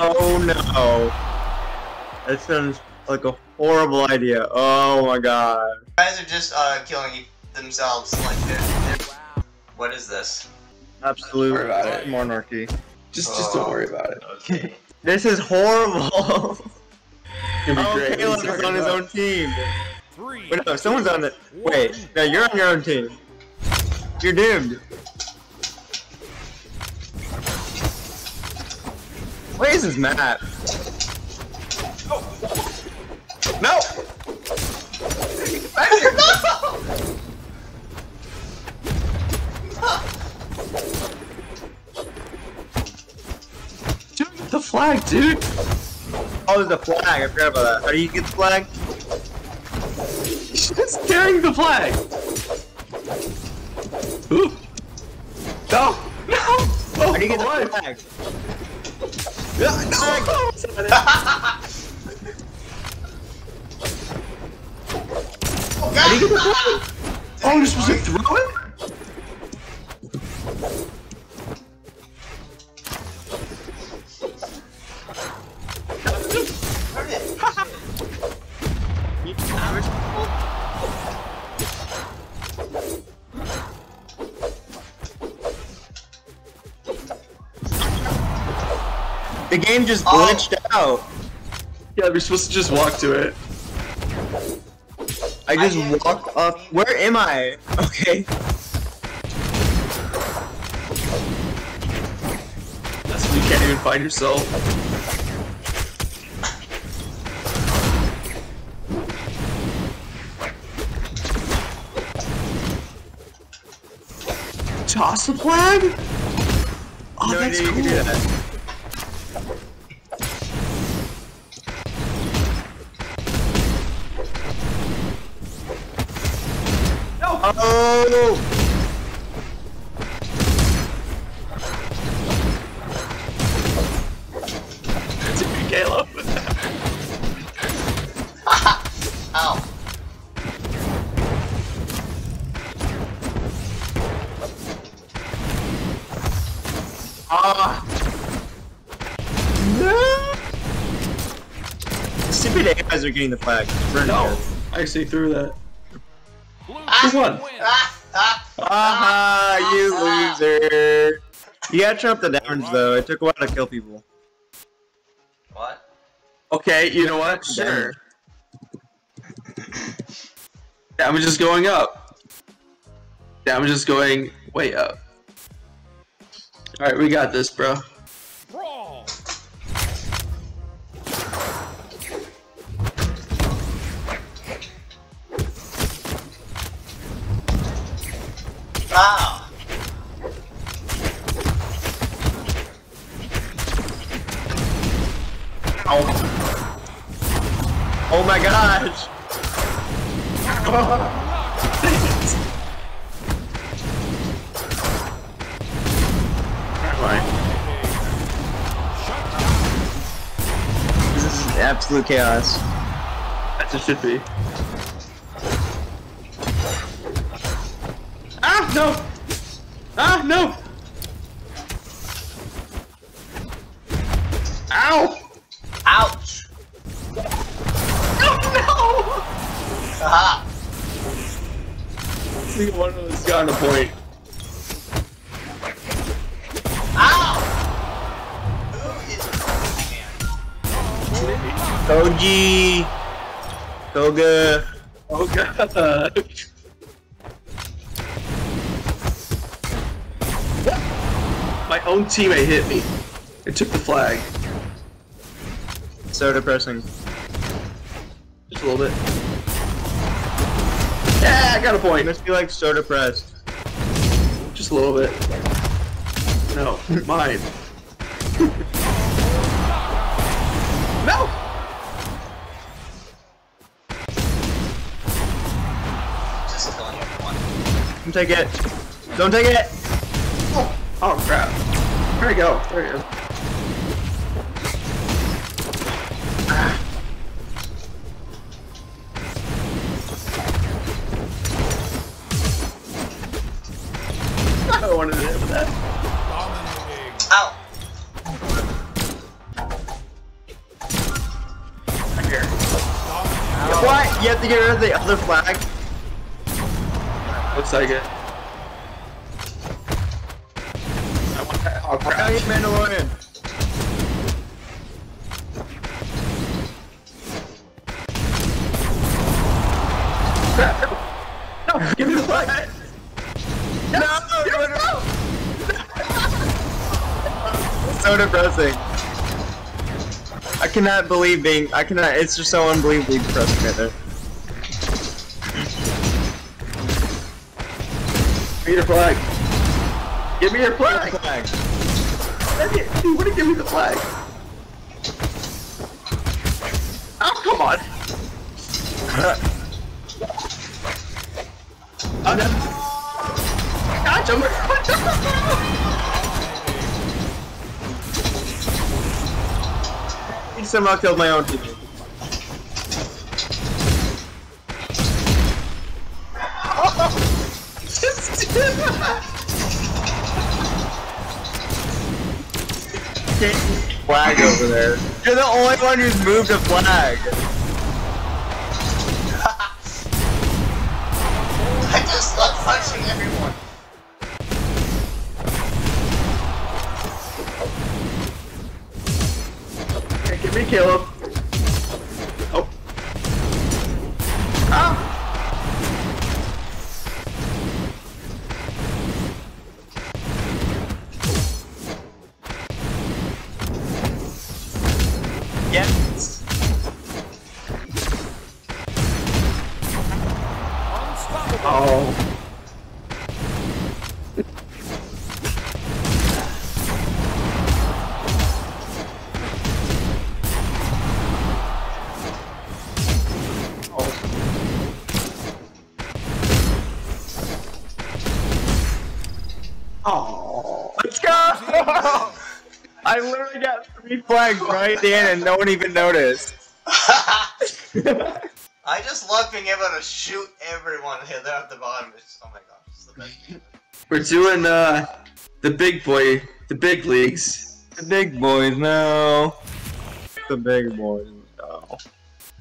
Oh no. That sounds like a horrible idea. Oh my god. guys are just uh, killing themselves. Like, they're, they're... what is this? Absolute Don't about it. monarchy. Just, just don't worry about it. Okay. This is horrible. It'll be oh, great. Caleb He's is on his own team. Three. Wait, no, someone's on it. Wait, no, you're on your own team. You're doomed. What is this map? No! Back here! No! Dude, the flag, dude. Oh, there's a flag. I forgot about that. How do you get the flag? She's carrying the flag. Ooh. No. No. Oh, How do you get the alive. flag? Oh, you're supposed to throw it? The game just Oh. glitched out. Yeah, we're supposed to just walk to it. I just I walked up. Where am I? Okay. That's when you can't even find yourself. Toss the flag? Oh, No that's idea you cool. It's a Caleb. Ow. Ah! No! Stupid AIs are getting the flag. Burn No. I actually threw that. Blue Ah. team won? Ah, ah. Aha, you ah. loser! You gotta turn up the damage though. It took a while to kill people. What? Okay, you know what? Sure. Damage is going up. Damage is going way up. Alright, we got this, bro. Brawl. Ow. Oh, oh my gosh! This is absolute chaos. As it should be. No! Ah, no! Ow! Ouch. No, no! Aha. I think one of us got a point. Ow. Who is man? Koji! Koga! Oh My own teammate hit me. It took the flag. So depressing. Just a little bit. Yeah, I got a You point. must be like so depressed. Just a little bit. No, mine. no! Just killing everyone. Don't take it! Don't take it! Oh, oh crap. There we go. There he is. Ah. I wanted to hit that. Here. What? You have to get rid of the other flag? Looks like it. I want that. Oh, I crap. Mandalorian. No, give me the flag. No! so depressing. I cannot believe being. I cannot. It's just so unbelievably depressing right there. Your flag. Give me your flag. Flag. You wouldn't give me the flag. Oh, come on. Oh, no. Gotcha. I somehow killed my own teammate. Flag over there. You're the only one who's moved a flag. I just love punching everyone. Give me Caleb. Oh. Oh. Let's go! I literally got three flags right in and no one even noticed. I just love being able to shoot everyone here there at the bottom. It's, oh my gosh, it's the best. We're doing uh the big boy, the big leagues. The big boys now. The big boys now.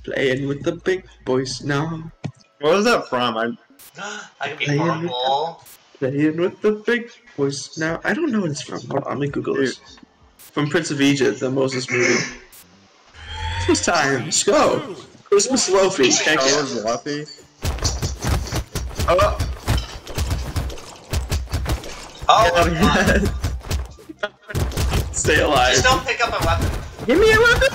Playing with the big boys now. What was that from? I I can be Playing with horrible. Playing with the big boys now. I don't know what it's from. Hold on, let me Google this. From Prince of Egypt, the Moses movie. Christmas time, let's go. Christmas Lofi. Heck I oh, yeah. was Luffy. Oh, Oh, Oh, my God. yes. stay Just alive. don't pick up a weapon. Give me a weapon!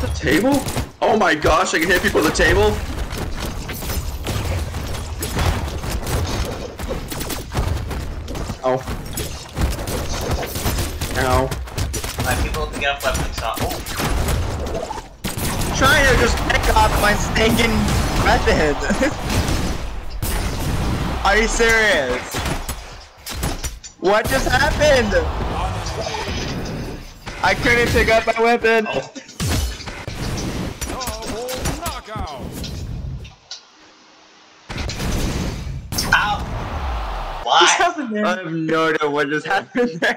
The table? Oh my gosh, I can hit people with the table. Ow. Ow. Like, people pick up weapons. Not, oh, trying to just pick off my stinking weapon. Are you serious? What just happened? I couldn't pick up my weapon. Knockout. Oh. ow! What Why? I have no idea what just happened there.